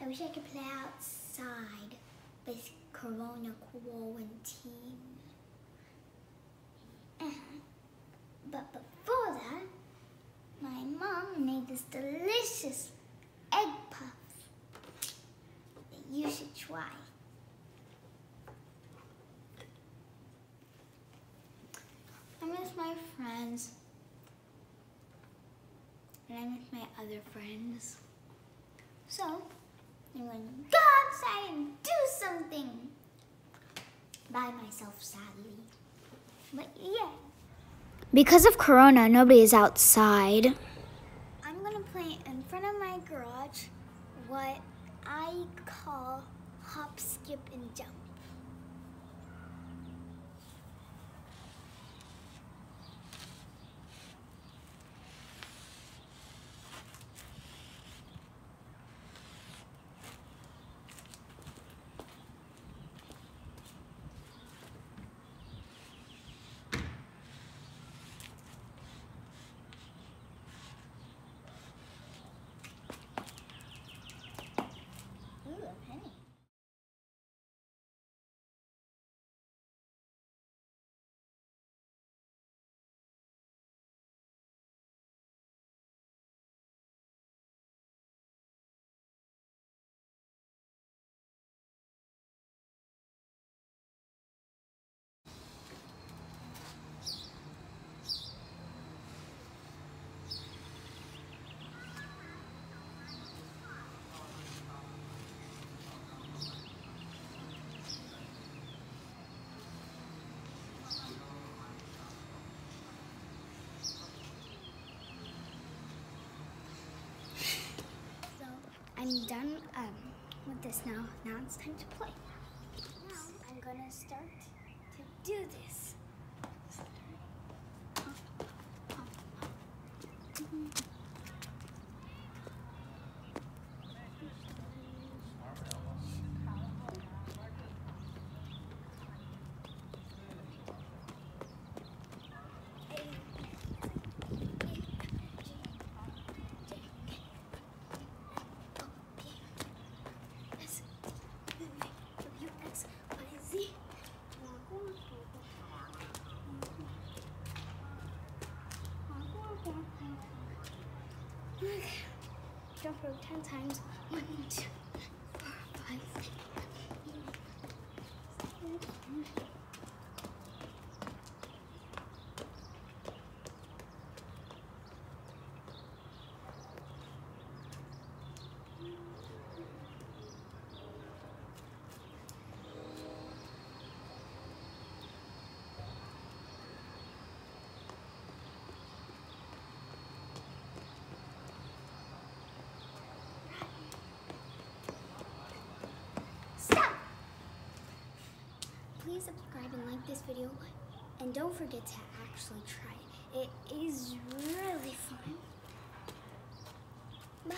I wish I could play outside, but it's Corona quarantine. Uh, But before that, my mom made this delicious egg puff that you should try. I miss my friends. And I miss my other friends. So, I'm going to go outside and do something. By myself, sadly. But yeah. Because of Corona, nobody is outside. I'm going to play in front of my garage what I call hop, skip, and jump. I'm done um, with this now. Now it's time to play. Now I'm gonna start to do this. Jump rope 10 times. One, two, four, five, six. Stop! Please subscribe and like this video. And don't forget to actually try it. It is really fun. Bye.